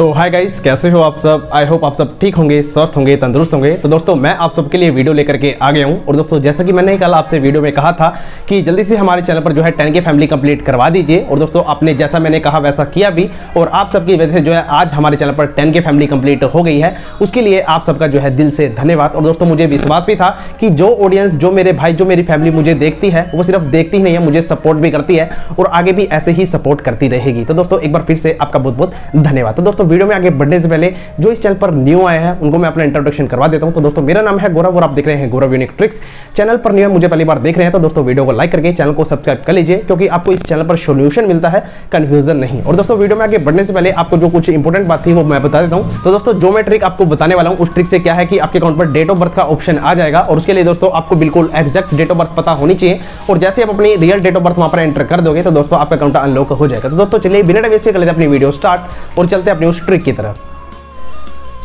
सो hi guys कैसे हो आप सब? आई होप आप सब ठीक होंगे, स्वस्थ होंगे, तंदुरुस्त होंगे। तो दोस्तों, मैं आप सबके लिए वीडियो लेकर के आ गया हूँ। और दोस्तों, जैसा कि मैंने कल आपसे वीडियो में कहा था कि जल्दी से हमारे चैनल पर जो है टेन के फैमिली कंप्लीट करवा दीजिए। और दोस्तों, आपने जैसा मैंने कहा, वैसा किया भी। और आप सबकी वजह से जो है आज हमारे चैनल पर टेन के फैमिली कंप्लीट हो गई है। उसके लिए आप सबका जो है दिल से धन्यवाद। और दोस्तों, मुझे विश्वास भी था कि जो ऑडियंस जो मेरे भाई, जो मेरी फैमिली मुझे देखती है, वो सिर्फ़ देखती ही नहीं है, मुझे सपोर्ट भी करती है। और आगे भी ऐसे ही सपोर्ट करती रहेगी। तो दोस्तों, एक बार फिर से आपका बहुत बहुत धन्यवाद। तो दोस्तों वीडियो में आगे बढ़ने से पहले जो इस चैनल पर न्यू आए हैं, उनको मैं अपना इंट्रोडक्शन करवा देता हूँ। तो दोस्तों, मेरा नाम है गौरव और आप देख रहे हैं गौरव यूनिक ट्रिक्स चैनल पर न्यू है, मुझे पहली बार देख रहे हैं तो दोस्तों, वीडियो को लाइक करके चैनल को सब्सक्राइब कर लीजिए, क्योंकि आपको इस चैनल पर सोल्यूशन मिलता है कंफ्यूजन नहीं। और दोस्तों, वीडियो में आगे बढ़ने से पहले आपको जो कुछ इंपॉर्टेंट बात थी, वो मैं बता देता हूँ। तो दोस्तों, जो मैं ट्रिक आपको बताने वाला हूँ, उस ट्रिक से क्या है कि आपके अकाउंट पर डेट ऑफ़ बर्थ का ऑप्शन आ जाएगा, और उसके लिए दोस्तों, आपको बिल्कुल एग्जैक्ट डेट ऑफ़ बर्थ पता होनी चाहिए। और जैसे आप अपनी रियल डेट ऑफ़ बर्थ वहाँ पर एंटर कर दोगे तो दोस्तों, आपका अकाउंट अनलॉक हो जाएगा। तो दोस्तों, चलिए, बिना टाइम वेस्ट कर लेते अपनी वीडियो स्टार्ट और चलते अपनी उस ट्रिक की तरफ़।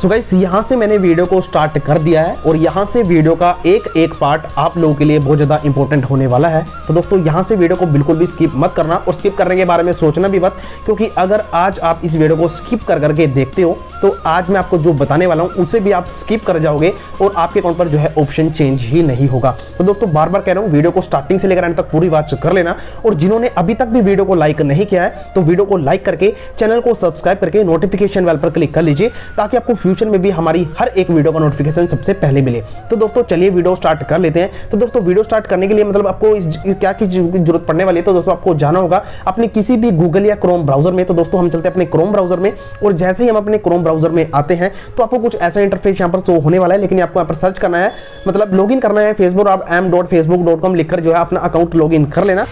सो गाइस यहाँ से मैंने वीडियो को स्टार्ट कर दिया है और यहाँ से वीडियो का एक एक पार्ट आप लोगों के लिए बहुत ज़्यादा इंपॉर्टेंट होने वाला है। तो दोस्तों, यहाँ से वीडियो को बिल्कुल भी स्किप मत करना और स्किप करने के बारे में सोचना भी मत, क्योंकि अगर आज आप इस वीडियो को स्किप कर, करके देखते हो तो आज मैं आपको जो बताने वाला हूँ, उसे भी आप स्किप कर जाओगे और आपके अकाउंट पर जो है ऑप्शन चेंज ही नहीं होगा। तो दोस्तों बार बार कह रहा हूँ वीडियो को स्टार्टिंग से लेकर एंड तक पूरी बात कर लेना और जिन्होंने अभी तक भी वीडियो को लाइक नहीं किया है तो वीडियो को लाइक करके चैनल को सब्सक्राइब करके नोटिफिकेशन वेल पर क्लिक कर लीजिए, ताकि आपको फ्यूचर में भी हमारी हर एक वीडियो का नोटिफिकेशन सबसे पहले मिले। तो दोस्तों, चलिए वीडियो स्टार्ट कर लेते हैं। तो दोस्तों वीडियो स्टार्ट करने के लिए मतलब आपको इस क्या की ज़रूरत पड़ने वाली है? तो दोस्तों, आपको जाना होगा अपने किसी भी गूगल या क्रोम ब्राउज़र में। तो दोस्तों, हम चलते हैं अपने क्रोम ब्राउज़र में। और जैसे ही हम अपने क्रोम ब्राउज़र में आते हैं तो आपको कुछ ऐसा इंटरफेस यहाँ पर शो होने वाला है। लेकिन आपको यहाँ पर सर्च करना है। मतलब लॉगिन करना है फेसबुक आप M dot Facebook dot com लिखकर जो है अपना अकाउंट लॉगिन कर लेना।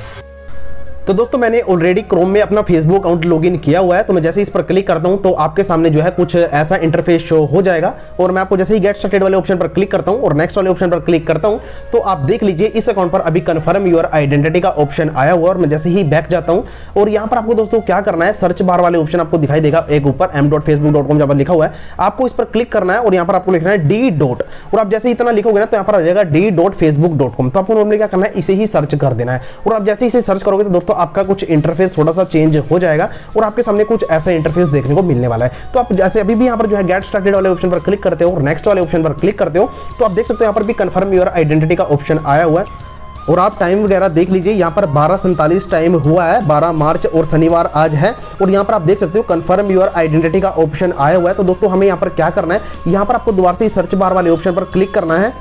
तो दोस्तों, मैंने ऑलरेडी क्रोम में अपना फेसबुक अकाउंट लॉगिन किया हुआ है तो मैं जैसे इस पर क्लिक करता हूँ तो आपके सामने जो है कुछ ऐसा इंटरफेस शो हो जाएगा। और मैं आपको जैसे ही गेट स्टार्टेड वाले ऑप्शन पर क्लिक करता हूँ और नेक्स्ट वाले ऑप्शन पर क्लिक करता हूँ तो आप देख लीजिए, इस अकाउंट पर अभी कन्फर्म यूर आइडेंटिटी का ऑप्शन आया हुआ और मैं जैसे ही बैक जाता हूँ, और यहाँ पर आपको दोस्तों क्या करना है सर्च बार वाले ऑप्शन आपको दिखाई देगा, एक ऊपर M dot Facebook dot com जब लिखा हुआ है। आपको इस पर क्लिक करना है और यहाँ पर आपको लिखना है डी डॉट और आप जैसे इतना लिखोगे ना तो यहाँ पर आ जाएगा D dot Facebook dot com तो आपको नॉर्मली क्या करना है, इसे ही सर्च कर देना है। और आप जैसे इसे सर्च करोगे तो दोस्तों आपका कुछ इंटरफेस थोड़ा सा चेंज हो जाएगा और आपके सामने कुछ ऐसा इंटरफेस देखने को मिलने वाला है। तो आप जैसे अभी भी यहाँ पर जो है गेट स्टार्टेड वाले ऑप्शन पर क्लिक करते हो और नेक्स्ट वाले ऑप्शन पर क्लिक करते हो तो आप देख सकते हो यहाँ पर भी कंफर्म योर आइडेंटिटी का ऑप्शन आया हुआ है। और आप टाइम वगैरह देख लीजिए, यहाँ पर बारह सैंतालीस टाइम हुआ है 12 मार्च और शनिवार आज है। और यहाँ पर आप देख सकते हो कंफर्म योर आइडेंटिटी का ऑप्शन आया हुआ है। तो दोस्तों हमें यहाँ पर क्या करना है, यहाँ पर आपको दोबारा से सर्च बार वाले ऑप्शन पर क्लिक करना है।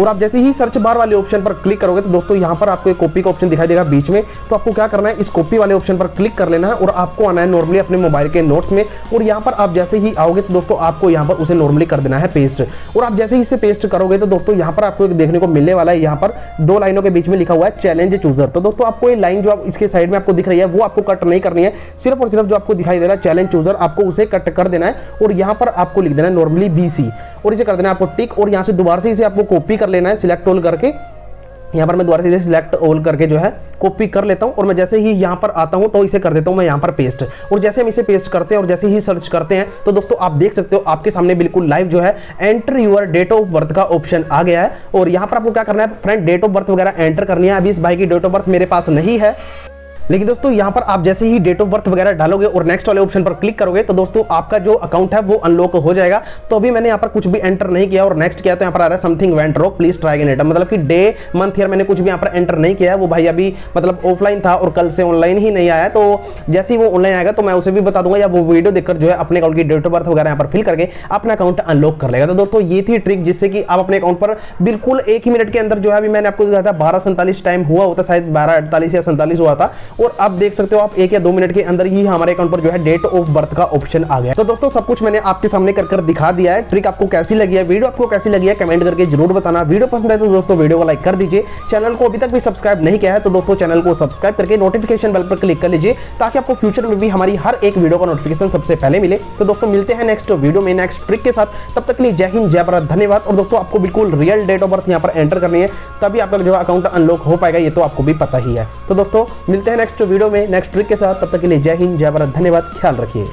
और आप जैसे ही सर्च बार वाले ऑप्शन पर क्लिक करोगे तो दोस्तों यहाँ पर आपको एक कॉपी का ऑप्शन दिखाई देगा बीच में। तो आपको क्या करना है, इस कॉपी वाले ऑप्शन पर क्लिक कर लेना है और आपको आना है नॉर्मली अपने मोबाइल के नोट्स में। और यहाँ पर आप जैसे ही आओगे तो दोस्तों आपको यहाँ पर उसे नॉर्मली कर देना है पेस्ट और आप जैसे ही इसे पेस्ट करोगे तो दोस्तों यहाँ पर आपको देखने को मिलने वाला है। यहाँ पर दो लाइनों के बीच में लिखा हुआ है चैलेंज चूजर तो दोस्तों आपको ये लाइन जो आप इसके साइड में आपको दिख रही है, वो आपको कट नहीं करनी है। सिर्फ़ और सिर्फ़ जो आपको दिखाई दे रहा है चैलेंज चूजर आपको उसे कट कर देना है। और यहाँ पर आपको लिख देना है नॉर्मली बीसी और इसे कर देना है आपको टिक और यहाँ से दोबारा से इसे आपको कॉपी कर लेना है सिलेक्ट ऑल करके। यहाँ पर मैं दोबारा से सिलेक्ट ऑल करके जो है कॉपी कर लेता हूँ और मैं जैसे ही यहाँ पर आता हूँ तो इसे कर देता हूँ मैं यहाँ पर पेस्ट और जैसे हम इसे पेस्ट करते हैं और जैसे ही सर्च करते हैं तो दोस्तों आप देख सकते हो, आपके सामने बिल्कुल लाइव जो है enter your date of birth का ऑप्शन आ गया है। और यहाँ पर आपको क्या करना है फ्रेंड डेट ऑफ़ बर्थ वगैरह एंटर करनी है। अभी इस भाई की डेट ऑफ़ बर्थ मेरे पास नहीं है। लेकिन दोस्तों, यहाँ पर आप जैसे ही डेट ऑफ़ बर्थ वगैरह डालोगे और नेक्स्ट वाले ऑप्शन पर क्लिक करोगे तो दोस्तों आपका जो अकाउंट है वो अनलॉक हो जाएगा। तो अभी मैंने यहाँ पर कुछ भी एंटर नहीं किया और नेक्स्ट किया तो यहाँ पर आ रहा है something went wrong please try again मतलब कि डे मंथ ईयर मैंने कुछ भी यहाँ पर एंटर नहीं किया है। वो भाई अभी मतलब ऑफलाइन था और कल से ऑनलाइन ही नहीं आया तो जैसे ही वो ऑनलाइन आएगा तो मैं उसे भी बता दूँगा या वो वीडियो देखकर जो है अपने अकाउंट की डेट ऑफ़ बर्थ वगैरह यहाँ पर फिल करके अपना अकाउंट अनलॉक कर लेगा। तो दोस्तों, ये थी ट्रिक जिससे कि आप अपने अकाउंट पर बिल्कुल एक ही मिनट के अंदर जो है, अभी मैंने आपको दिखाया था, बारह टाइम हुआ होता, शायद बारह अड़तालीस या सैंतालीस हुआ था। और आप देख सकते हो, आप एक या दो मिनट के अंदर ही हमारे अकाउंट पर जो है डेट ऑफ़ बर्थ का ऑप्शन आ गया तो दोस्तों, सब कुछ मैंने आपके सामने कर कर दिखा दिया है। ट्रिक आपको कैसी लगी है वीडियो आपको कैसी लगी है कमेंट करके ज़रूर बताना। वीडियो पसंद है तो दोस्तों वीडियो को लाइक कर दीजिए। चैनल को अभी तक भी सब्सक्राइब नहीं किया है तो दोस्तों चैनल को सब्सक्राइब करके नोटिफिकेशन बेल पर क्लिक कर लीजिए, ताकि आपको फ्यूचर में भी हमारी हर एक वीडियो का नोटिफिकेशन सबसे पहले मिले। तो दोस्तों, मिलते हैं नेक्स्ट वीडियो में नेक्स्ट ट्रिक के साथ। तब तक के लिए जय हिंद, जय भारत, धन्यवाद। और दोस्तों, आपको बिल्कुल रियल डेट ऑफ़ बर्थ यहाँ पर एंटर करनी है, तभी आपका जो अकाउंट अनलॉक हो पाएगा, ये तो आपको भी पता ही है। तो दोस्तों, मिलते हैं नेक्स्ट वीडियो में नेक्स्ट ट्रिक के साथ, तब तक के लिए जय हिंद, जय भारत, धन्यवाद, ख्याल रखिए।